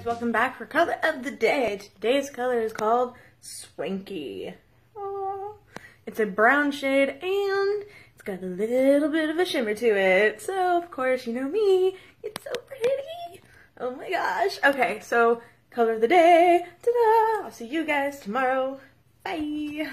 guys, welcome back for color of the day. Today's color is called Swanky. Aww. It's a brown shade and it's got a little bit of a shimmer to it. So of course, you know me, it's so pretty. Oh my gosh. Okay, so color of the day. Ta-da! I'll see you guys tomorrow. Bye.